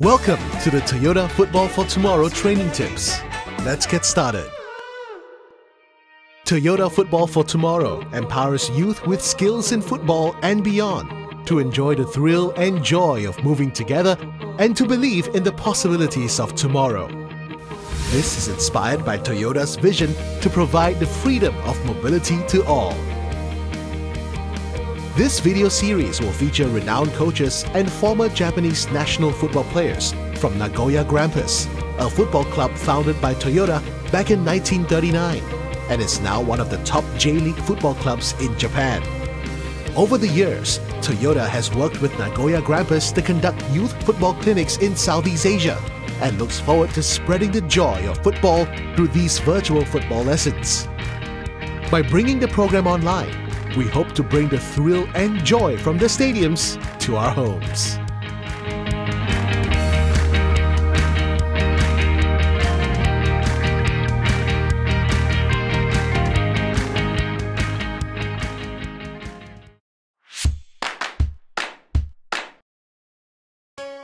Welcome to the Toyota Football for Tomorrow training tips. Let's get started. Toyota Football for Tomorrow empowers youth with skills in football and beyond to enjoy the thrill and joy of moving together and to believe in the possibilities of tomorrow. This is inspired by Toyota's vision to provide the freedom of mobility to all. This video series will feature renowned coaches and former Japanese national football players from Nagoya Grampus, a football club founded by Toyota back in 1939 and is now one of the top J-League football clubs in Japan. Over the years, Toyota has worked with Nagoya Grampus to conduct youth football clinics in Southeast Asia and looks forward to spreading the joy of football through these virtual football lessons. By bringing the program online, we hope to bring the thrill and joy from the stadiums to our homes.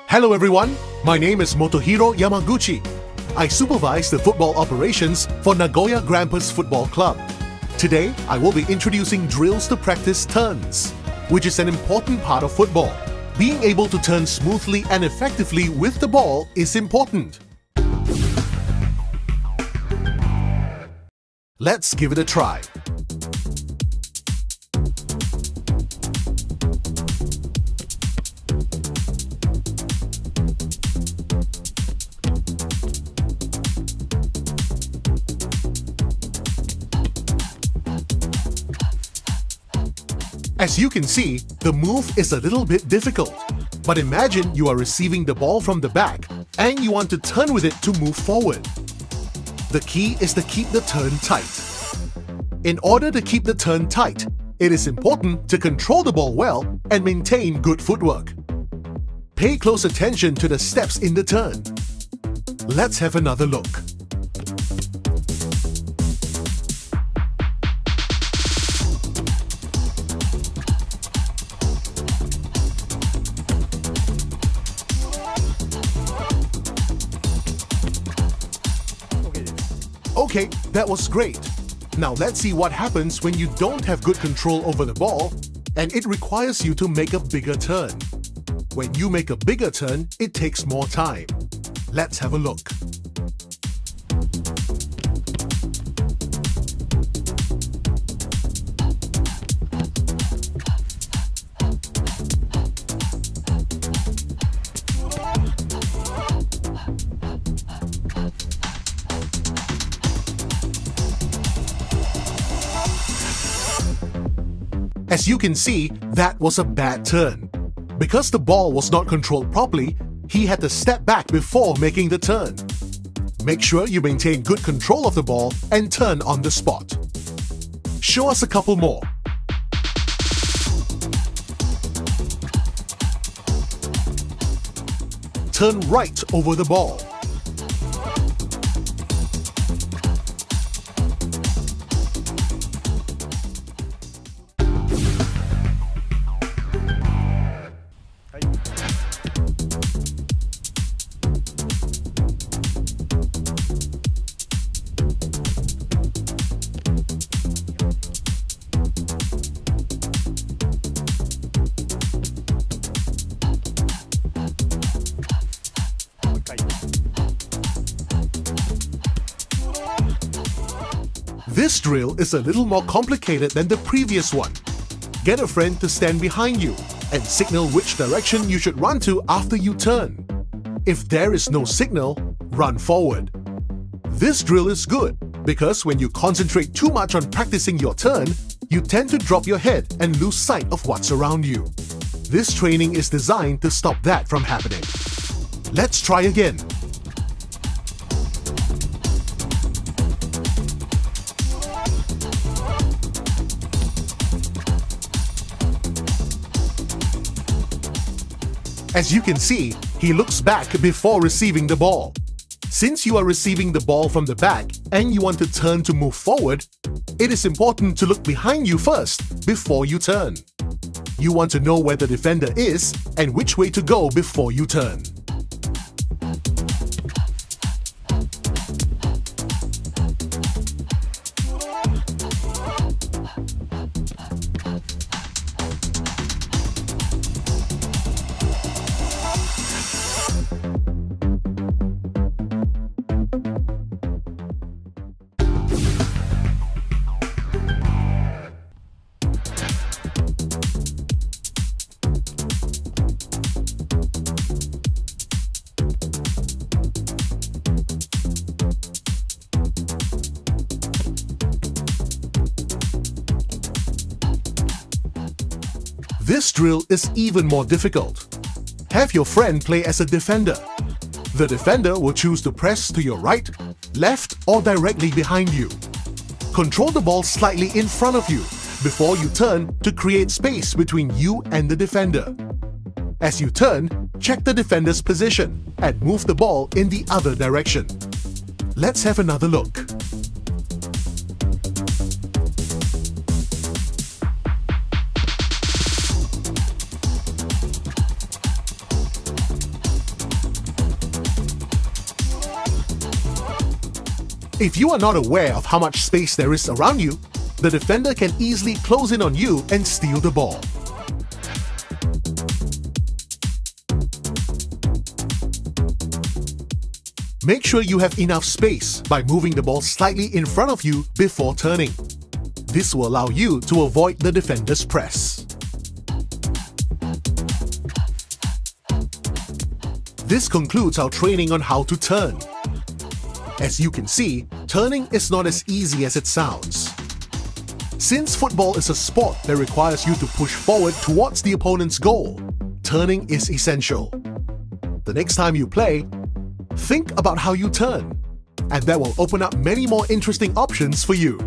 Hello everyone, my name is Motohiro Yamaguchi. I supervise the football operations for Nagoya Grampus Football Club. Today, I will be introducing drills to practice turns, which is an important part of football. Being able to turn smoothly and effectively with the ball is important. Let's give it a try. As you can see, the move is a little bit difficult. But imagine you are receiving the ball from the back and you want to turn with it to move forward. The key is to keep the turn tight. In order to keep the turn tight, it is important to control the ball well and maintain good footwork. Pay close attention to the steps in the turn. Let's have another look. Okay, that was great. Now let's see what happens when you don't have good control over the ball and it requires you to make a bigger turn. When you make a bigger turn, it takes more time. Let's have a look. As you can see, that was a bad turn. Because the ball was not controlled properly, he had to step back before making the turn. Make sure you maintain good control of the ball and turn on the spot. Show us a couple more. Turn right over the ball. This drill is a little more complicated than the previous one. Get a friend to stand behind you and signal which direction you should run to after you turn. If there is no signal, run forward. This drill is good because when you concentrate too much on practicing your turn, you tend to drop your head and lose sight of what's around you. This training is designed to stop that from happening. Let's try again. As you can see, he looks back before receiving the ball. Since you are receiving the ball from the back and you want to turn to move forward, it is important to look behind you first before you turn. You want to know where the defender is and which way to go before you turn. This drill is even more difficult. Have your friend play as a defender. The defender will choose to press to your right, left or directly behind you. Control the ball slightly in front of you before you turn to create space between you and the defender. As you turn, check the defender's position and move the ball in the other direction. Let's have another look. If you are not aware of how much space there is around you, the defender can easily close in on you and steal the ball. Make sure you have enough space by moving the ball slightly in front of you before turning. This will allow you to avoid the defender's press. This concludes our training on how to turn. As you can see, turning is not as easy as it sounds. Since football is a sport that requires you to push forward towards the opponent's goal, turning is essential. The next time you play, think about how you turn, and that will open up many more interesting options for you.